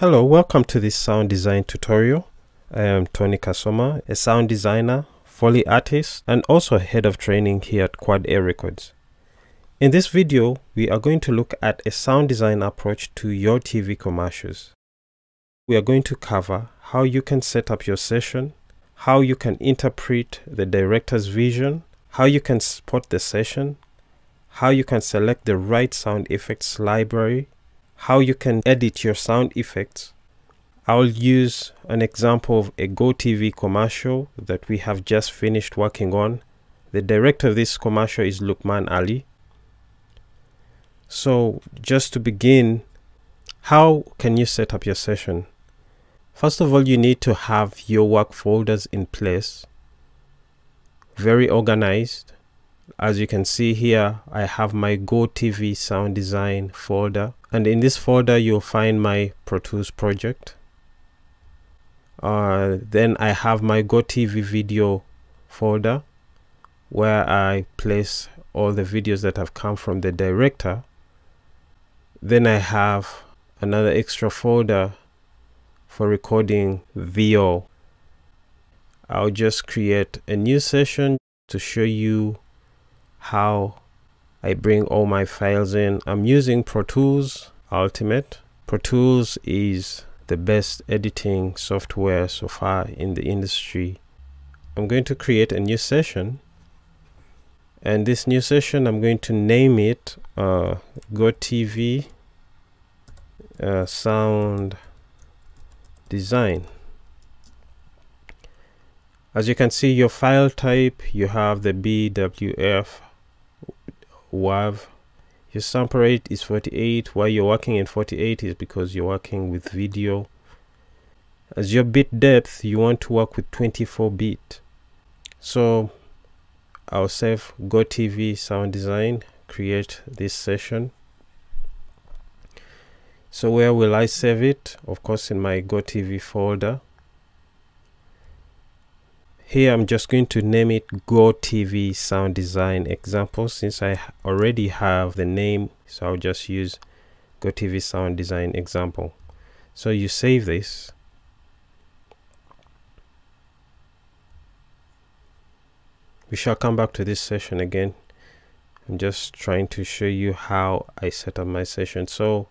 Hello, welcome to this sound design tutorial. I am Tony Kasoma, a sound designer, Foley artist, and also head of training here at Quad A Records. In this video, we are going to look at a sound design approach to your TV commercials. We are going to cover how you can set up your session, how you can interpret the director's vision, how you can spot the session, how you can select the right sound effects library, how you can edit your sound effects. I'll use an example of a GoTV commercial that we have just finished working on. The director of this commercial is Loukman Ali. So just to begin, how can you set up your session? First of all, you need to have your work folders in place, very organized. As you can see here, I have my GoTV sound design folder. And in this folder you'll find my Pro Tools project. Uh, then I have my GoTV video folder where I place all the videos that have come from the director. Then I have another extra folder for recording VO I'll just create a new session to show you how I bring all my files in. I'm using Pro Tools Ultimate. Pro Tools is the best editing software so far in the industry. I'm going to create a new session and this new session I'm going to name it uh, GoTV uh, Sound Design. As you can see your file type you have the BWF WAV. Your sample rate is 48 why you're working in 48 is because you're working with video. As your bit depth you want to work with 24 bit. So I'll save GoTV sound design create this session. So where will I save it? Of course in my GoTV folder here I'm just going to name it Go TV Sound Design Example. Since I already have the name so I'll just use Go TV Sound Design Example. So you save this. We shall come back to this session again. I'm just trying to show you how I set up my session. So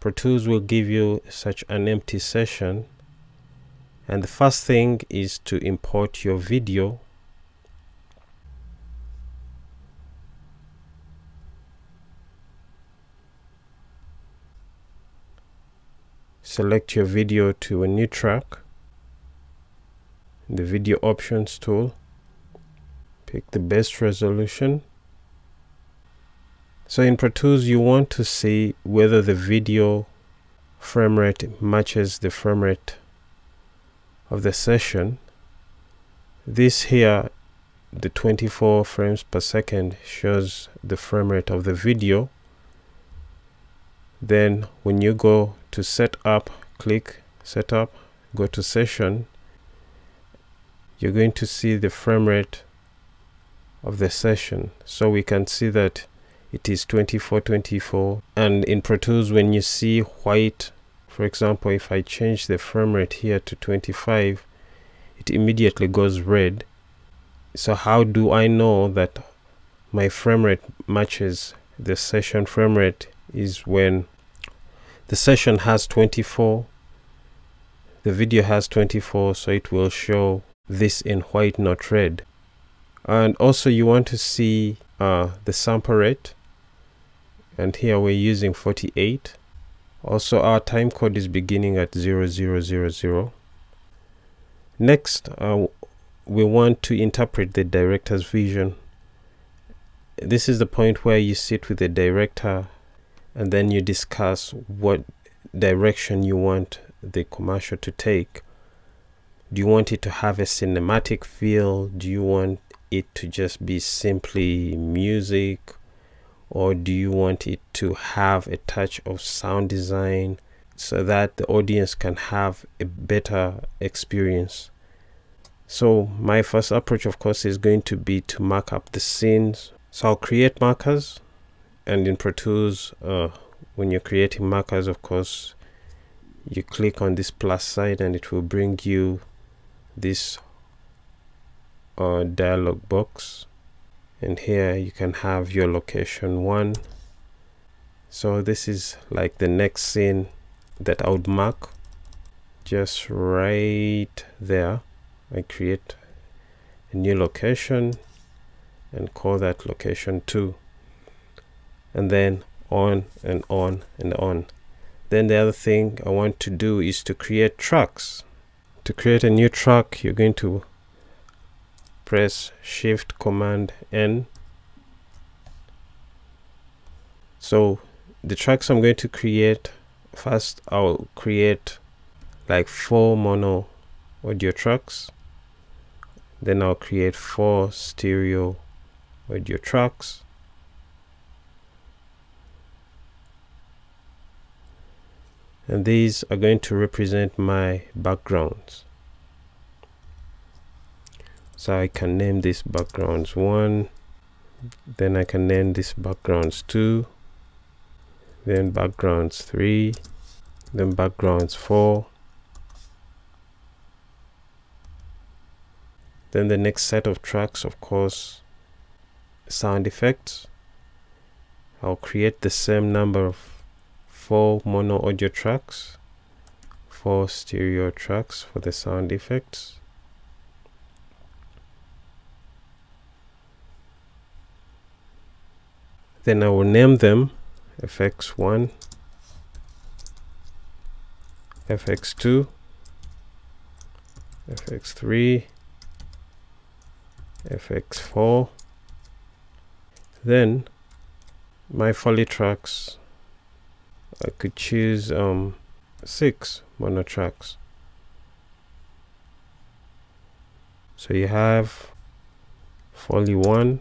Pro Tools will give you such an empty session and the first thing is to import your video. Select your video to a new track. The video options tool. Pick the best resolution. So in Pro Tools you want to see whether the video frame rate matches the frame rate of the session. This here the 24 frames per second shows the frame rate of the video. Then when you go to set up click setup go to session you're going to see the frame rate of the session. So we can see that it is 2424 and in Pro Tools when you see white for example if I change the frame rate here to 25 it immediately goes red. So how do I know that my frame rate matches the session frame rate is when the session has 24 the video has 24 so it will show this in white not red. And also you want to see uh, the sample rate. And here we're using 48 also our time code is beginning at 0000 next uh, we want to interpret the director's vision. This is the point where you sit with the director and then you discuss what direction you want the commercial to take. Do you want it to have a cinematic feel? Do you want it to just be simply music or do you want it to have a touch of sound design so that the audience can have a better experience? So my first approach of course is going to be to mark up the scenes. So I'll create markers and in Pro Tools uh, when you're creating markers of course you click on this plus sign and it will bring you this uh, dialog box and here you can have your location one. So this is like the next scene that I would mark. Just right there I create a new location and call that location 2 and then on and on and on. Then the other thing I want to do is to create tracks to create a new track you're going to press shift command N. So the tracks I'm going to create first I'll create like four mono audio tracks. Then I'll create four stereo audio tracks. And these are going to represent my backgrounds so I can name this backgrounds. 1 then I can name this backgrounds 2 then backgrounds 3 then backgrounds 4 then the next set of tracks of course sound effects. I'll create the same number of four mono audio tracks four stereo tracks for the sound effects then I will name them fx1 fx2 fx3 fx4 then my foley tracks I could choose um, six mono tracks. So you have foley 1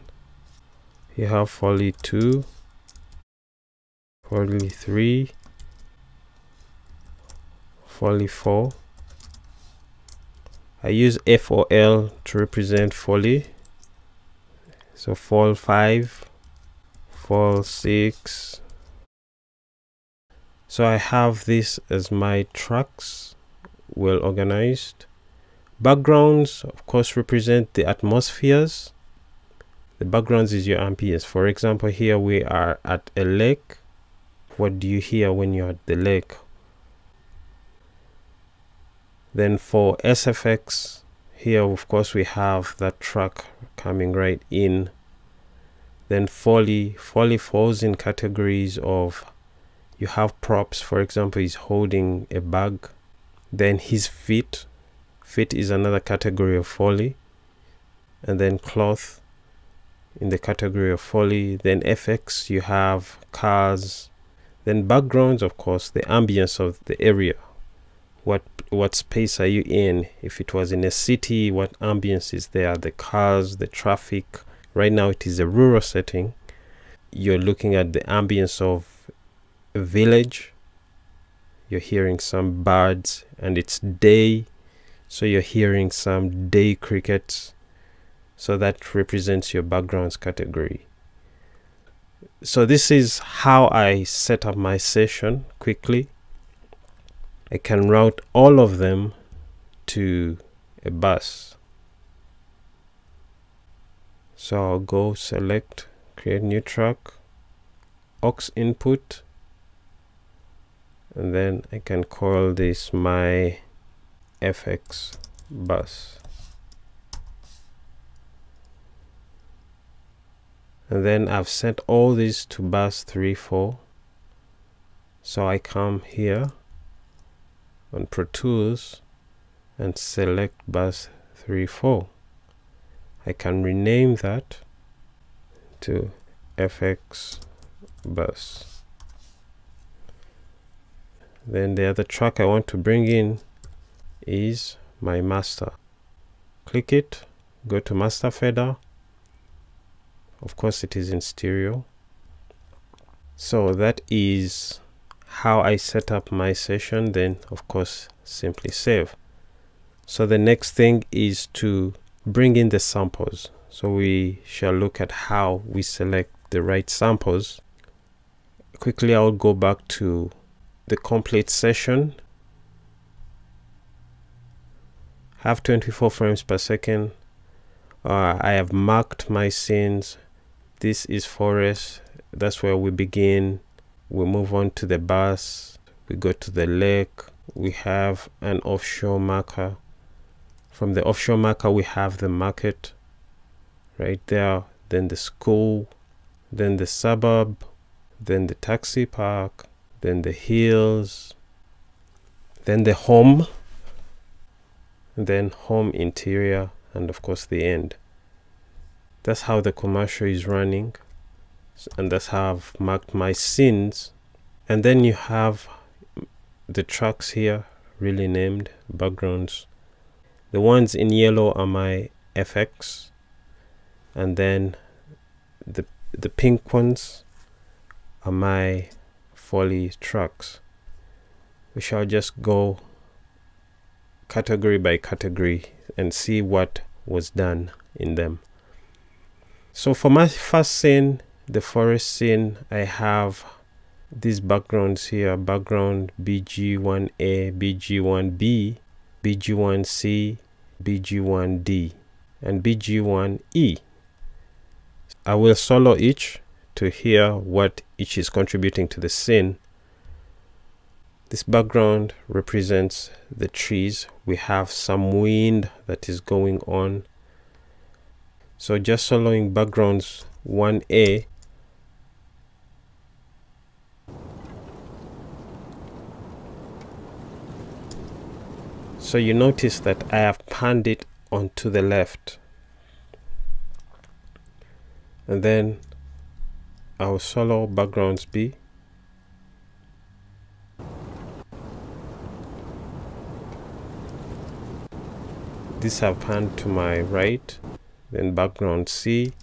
you have foley 2 foley 3 foley 4 I use F or L to represent foley so fol 5 fol 6 so I have this as my tracks well organized. Backgrounds of course represent the atmospheres the backgrounds is your ambience for example here we are at a lake. What do you hear when you're at the lake? Then for sfx here of course we have that track coming right in. Then folly foley falls in categories of you have props for example he's holding a bag. Then his feet. Feet is another category of foley and then cloth in the category of foley then fx you have cars then backgrounds of course the ambience of the area. What what space are you in? If it was in a city what ambience is there? The cars the traffic. Right now it is a rural setting. You're looking at the ambience of a village. You're hearing some birds and it's day. So you're hearing some day crickets so that represents your backgrounds category. So this is how I set up my session quickly. I can route all of them to a bus. So I'll go select create new track aux input and then I can call this my fx bus and then I've set all these to bus 3 4 so I come here on Pro Tools and select bus 3 4 I can rename that to FX bus then the other track I want to bring in is my master. Click it go to master fader of course it is in stereo. So that is how I set up my session then of course simply save. So the next thing is to bring in the samples. So we shall look at how we select the right samples. Quickly I'll go back to the complete session. Have 24 frames per second. Uh, I have marked my scenes this is forest that's where we begin. We move on to the bus we go to the lake. We have an offshore marker. From the offshore marker we have the market right there then the school then the suburb then the taxi park then the hills then the home then home interior and of course the end that's how the commercial is running and that's how I've marked my scenes. And then you have the tracks here really named backgrounds. The ones in yellow are my FX and then the the pink ones are my foley tracks we shall just go category by category and see what was done in them so for my first scene the forest scene I have these backgrounds here. Background BG1A BG1B BG1C BG1D and BG1E I will solo each to hear what each is contributing to the scene. This background represents the trees. We have some wind that is going on so just soloing backgrounds 1a so you notice that I have panned it onto the left. And then our solo backgrounds B. This have panned to my right then background C.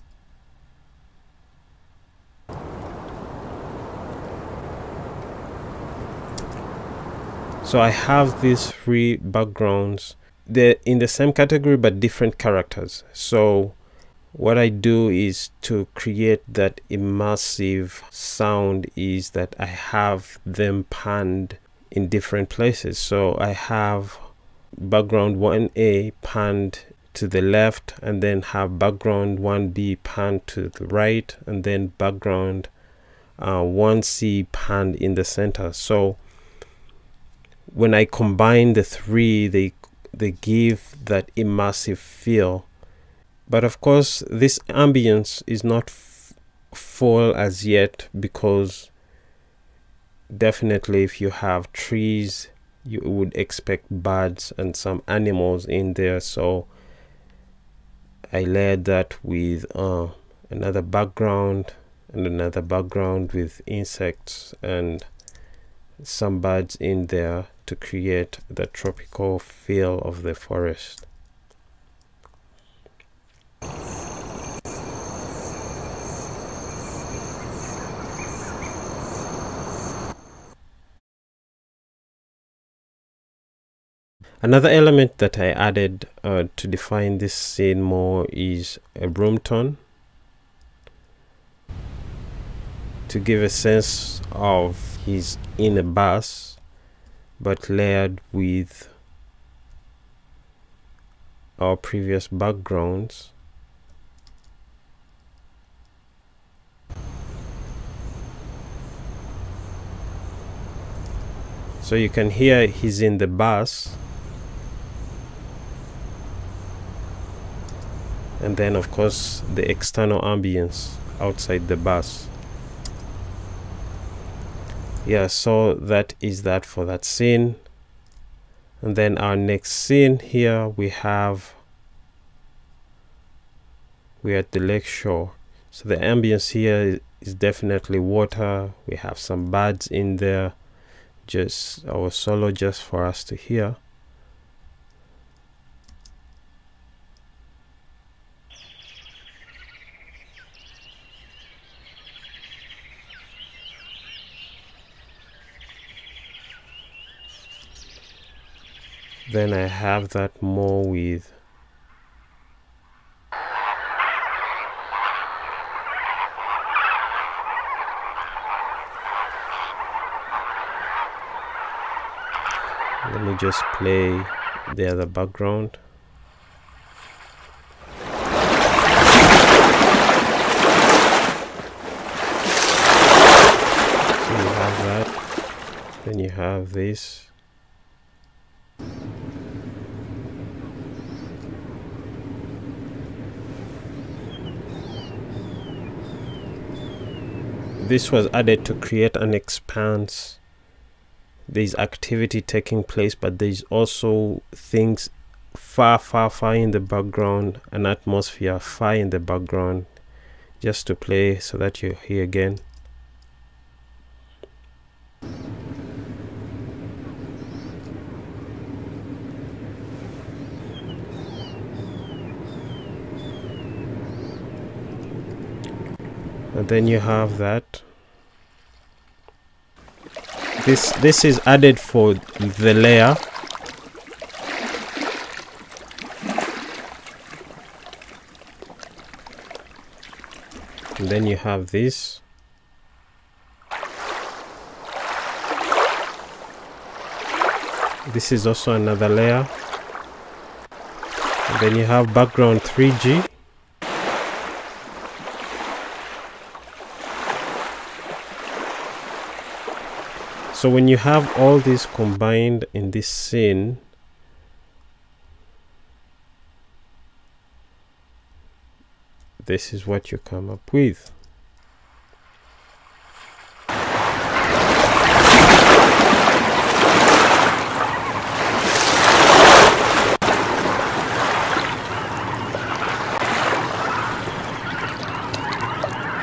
So I have these three backgrounds. They're in the same category but different characters. So what I do is to create that immersive sound is that I have them panned in different places. So I have background 1A panned to the left and then have background 1B panned to the right and then background uh, 1C panned in the center. So when I combine the three, they, they give that immersive feel. But of course, this ambience is not full as yet because definitely if you have trees you would expect birds and some animals in there so I layered that with uh, another background and another background with insects and some birds in there to create the tropical feel of the forest Another element that I added uh, to define this scene more is a room tone. To give a sense of he's in a bus but layered with our previous backgrounds. So you can hear he's in the bus and then of course the external ambience outside the bus. Yeah so that is that for that scene. And then our next scene here we have we're at the lake shore. So the ambience here is definitely water. We have some birds in there. Just our solo just for us to hear then I have that more with let me just play the other background. So you have that then you have this. This was added to create an expanse. There's activity taking place but there's also things far far far in the background an atmosphere far in the background just to play so that you hear again and then you have that. This this is added for the layer. And then you have this. This is also another layer. And then you have background 3g so when you have all this combined in this scene this is what you come up with.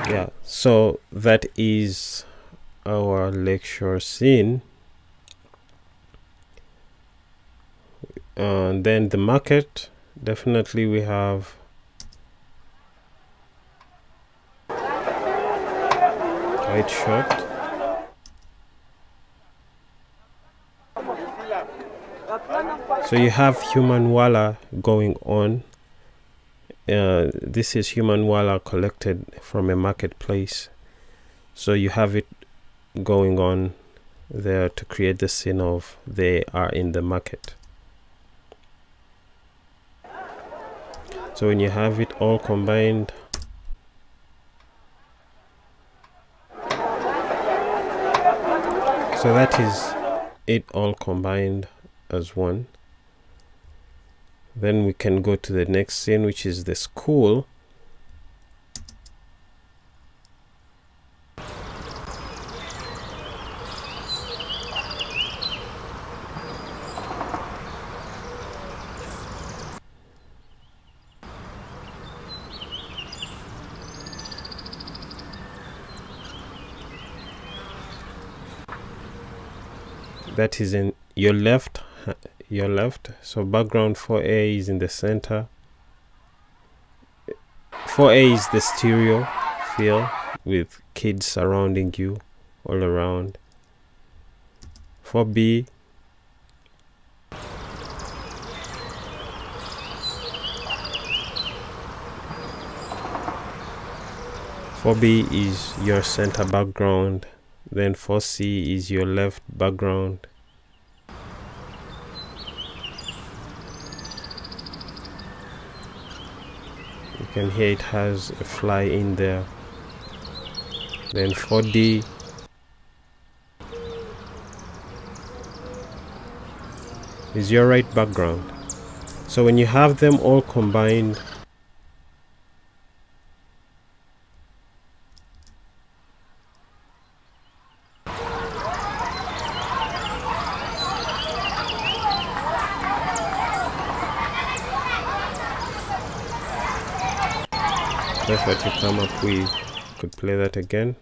Yeah so that is our lecture scene. And then the market definitely we have right shot so you have human walla going on. Uh, this is human walla collected from a marketplace. So you have it going on there to create the scene of they are in the market. So when you have it all combined so that is it all combined as one. Then we can go to the next scene which is the school that is in your left your left. So background 4a is in the center. 4a is the stereo feel with kids surrounding you all around. 4b Four B is your center background then 4C is your left background. You can hear it has a fly in there. Then 4D is your right background. So when you have them all combined what you come up with could play that again.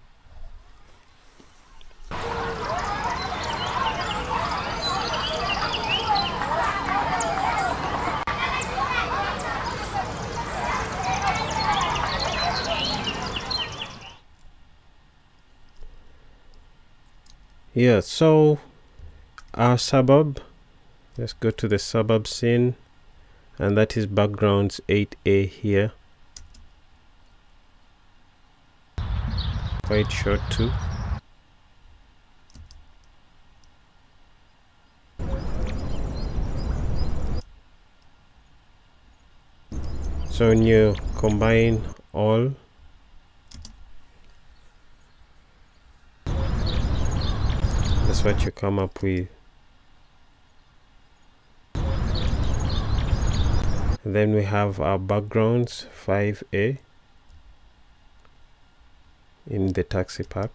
Yeah so our suburb let's go to the suburb scene and that is backgrounds 8a here short too. So when you combine all that's what you come up with. Then we have our backgrounds 5a in the taxi park.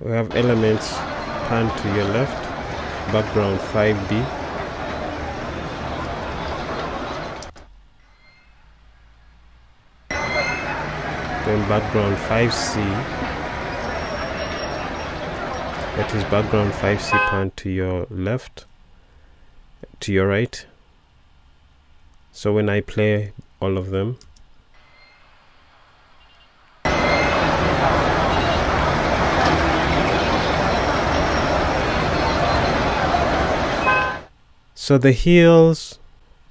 We have elements pan to your left background 5b then background 5c that is background 5c pan to your left to your right so when I play all of them So the heels,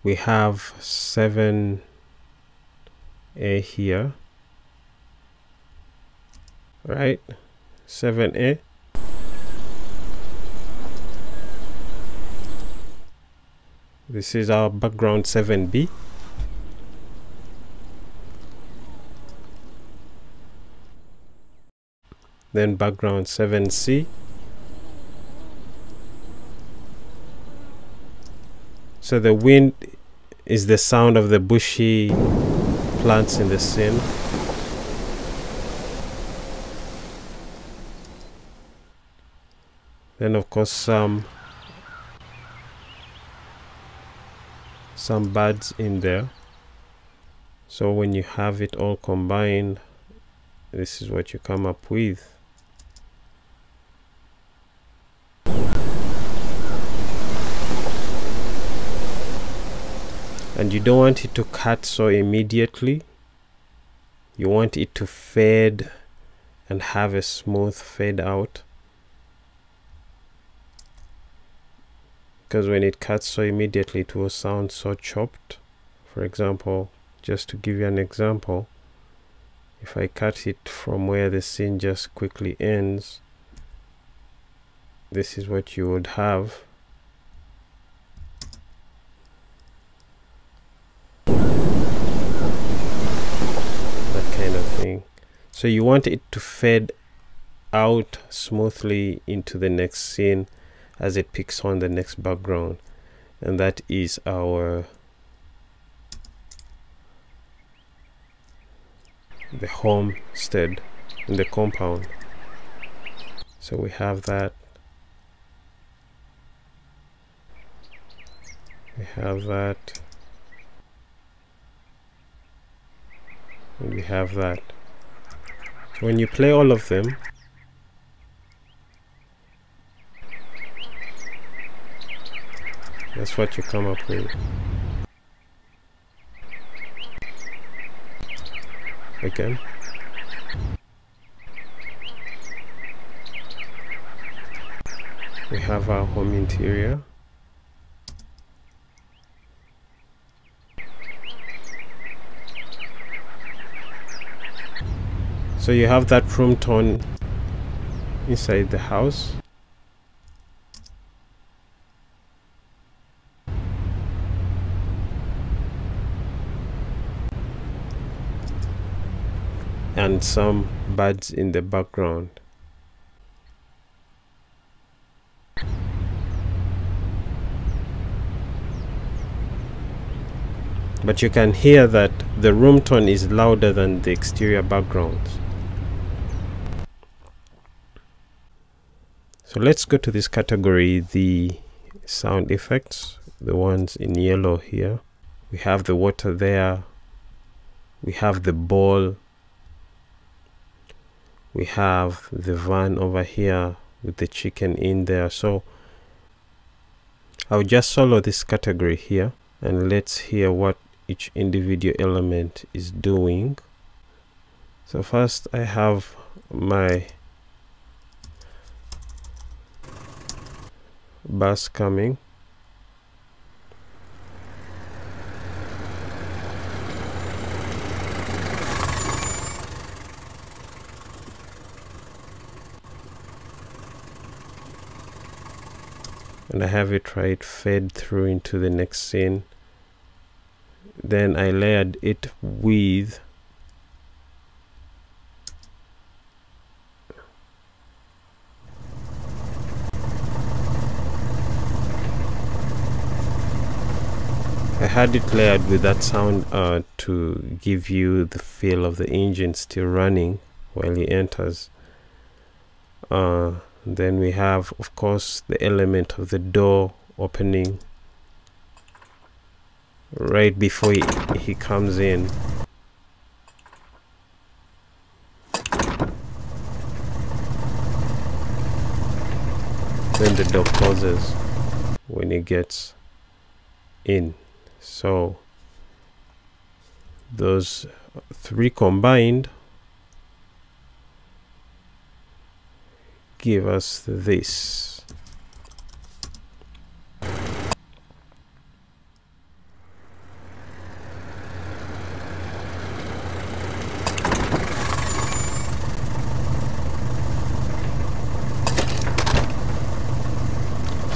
we have 7A here, right? 7A. This is our background 7B. Then background 7C. So the wind is the sound of the bushy plants in the scene. Then of course some some birds in there. So when you have it all combined, this is what you come up with. and you don't want it to cut so immediately you want it to fade and have a smooth fade out because when it cuts so immediately it will sound so chopped. For example just to give you an example if I cut it from where the scene just quickly ends this is what you would have. That kind of thing. So you want it to fade out smoothly into the next scene as it picks on the next background. And that is our the homestead in the compound. So we have that. We have that. And we have that. When you play all of them that's what you come up with. Again? We have our home interior. So you have that room tone inside the house and some birds in the background. But you can hear that the room tone is louder than the exterior backgrounds. So let's go to this category the sound effects the ones in yellow here. We have the water there. We have the ball we have the van over here with the chicken in there. So I'll just solo this category here and let's hear what each individual element is doing. So first I have my bus coming and I have it right fade through into the next scene. Then I layered it with I had it layered with that sound uh, to give you the feel of the engine still running while he enters. Uh, then we have of course the element of the door opening right before he, he comes in. Then the door closes when he gets in. So those three combined give us this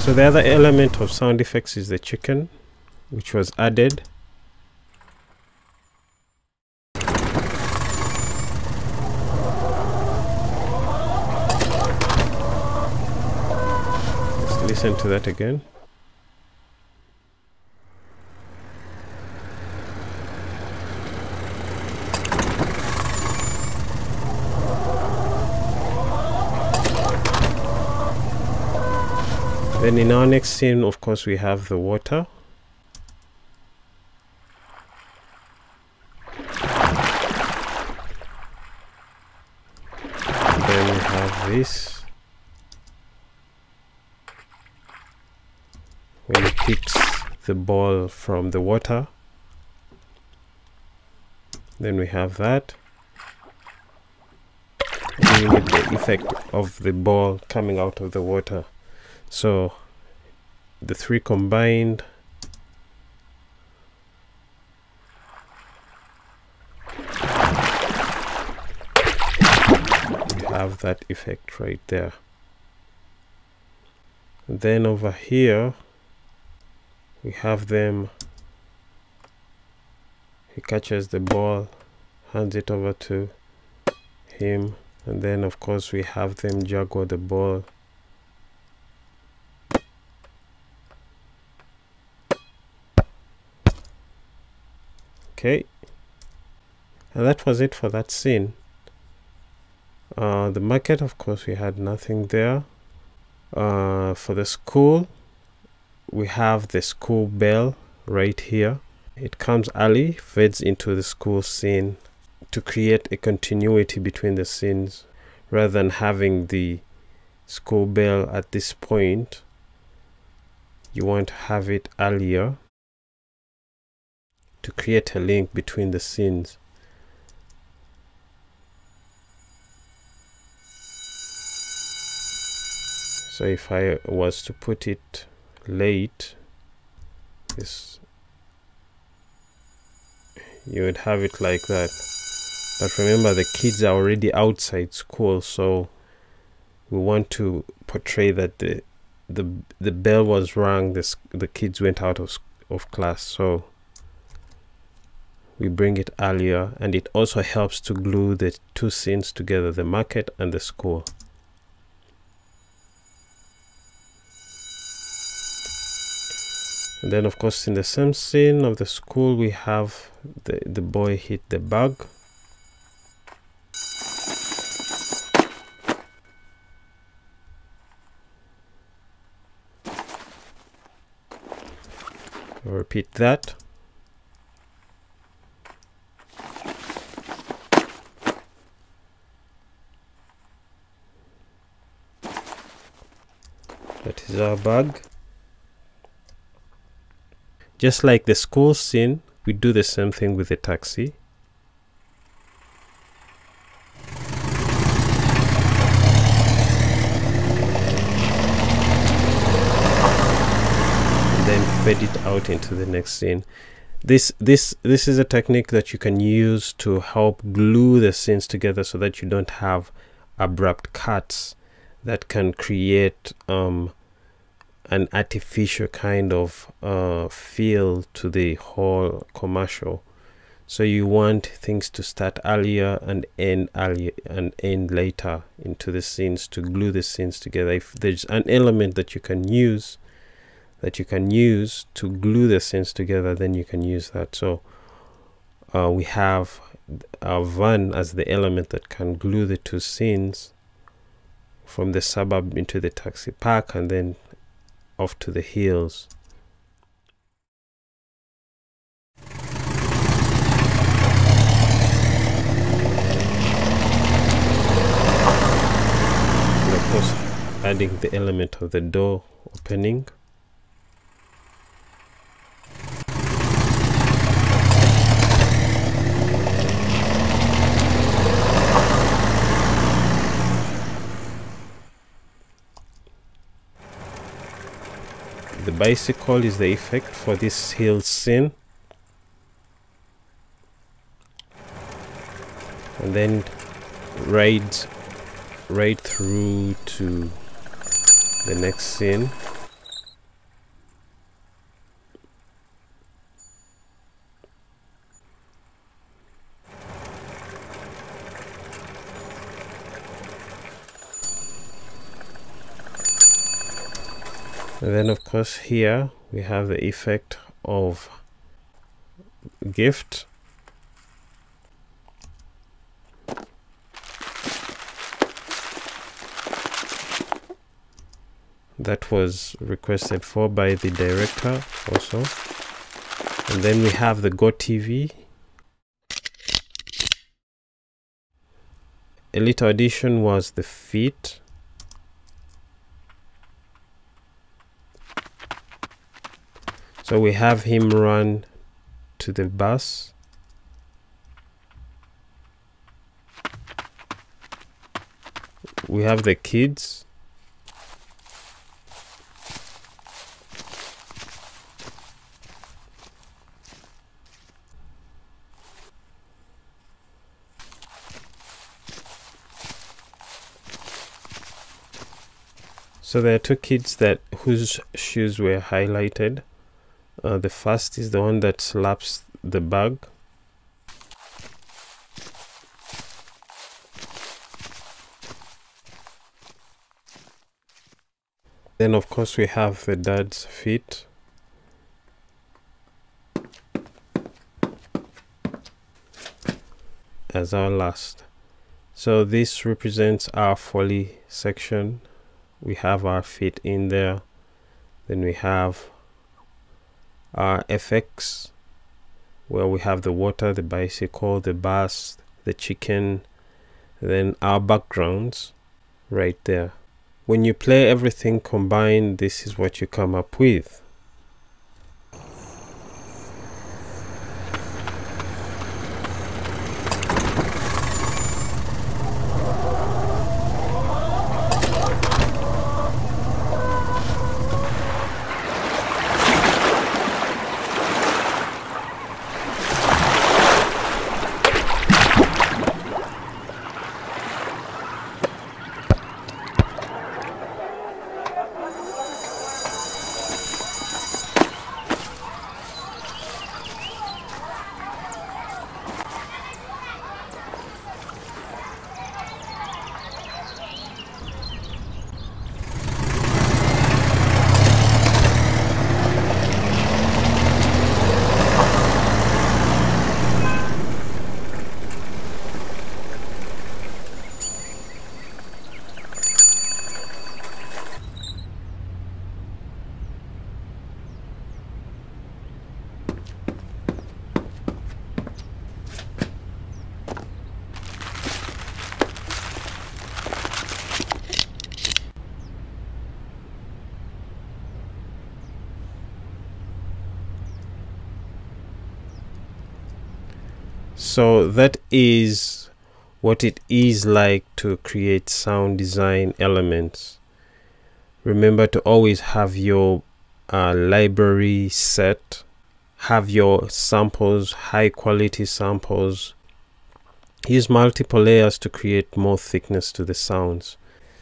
So the other element of sound effects is the chicken, which was added. Let's listen to that again. Then in our next scene, of course, we have the water. then we have this. When it picks the ball from the water. Then we have that. Giving it the effect of the ball coming out of the water so the three combined we have that effect right there and then over here we have them. He catches the ball hands it over to him and then of course we have them juggle the ball. Okay. And that was it for that scene. Uh, the market of course we had nothing there. Uh, for the school we have the school bell right here it comes early fades into the school scene to create a continuity between the scenes rather than having the school bell at this point you want to have it earlier to create a link between the scenes. So if I was to put it late, this you would have it like that. But remember the kids are already outside school, so we want to portray that the the the bell was rung, the the kids went out of of class. So we bring it earlier and it also helps to glue the two scenes together the market and the school and then of course in the same scene of the school we have the, the boy hit the bug. Repeat that. That is our bug just like the school scene we do the same thing with the taxi. And then fade it out into the next scene. This this this is a technique that you can use to help glue the scenes together so that you don't have abrupt cuts that can create um, an artificial kind of uh, feel to the whole commercial. So you want things to start earlier and end earlier and end later into the scenes to glue the scenes together. If there's an element that you can use that you can use to glue the scenes together, then you can use that. So uh, we have our van as the element that can glue the two scenes from the suburb into the taxi park and then off to the hills. And of course adding the element of the door opening. Bicycle is the effect for this hill scene and then ride right through to the next scene and then of course here we have the effect of gift. That was requested for by the director also. And then we have the GoTV a little addition was the feet So we have him run to the bus. We have the kids. So there are two kids that whose shoes were highlighted. Uh, the first is the one that slaps the bug. Then of course we have the dad's feet. As our last. So this represents our foley section. We have our feet in there. Then we have Uh, our effects where we have the water, the bicycle, the bus, the chicken, then our backgrounds right there. When you play everything combined, this is what you come up with. So that is what it is like to create sound design elements. Remember to always have your uh, library set. Have your samples high quality samples. Use multiple layers to create more thickness to the sounds.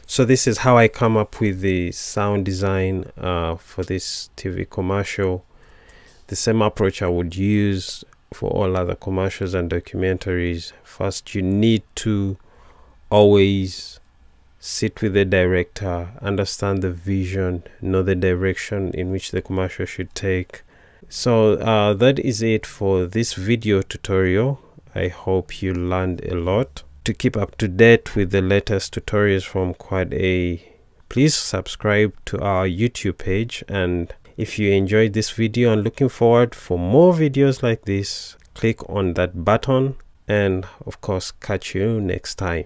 So this is how I come up with the sound design uh, for this TV commercial. The same approach I would use for all other commercials and documentaries first you need to always sit with the director understand the vision know the direction in which the commercial should take. So uh, that is it for this video tutorial. I hope you learned a lot. To keep up to date with the latest tutorials from Quad A, please subscribe to our YouTube page and if you enjoyed this video and looking forward for more videos like this, click on that button and of course catch you next time.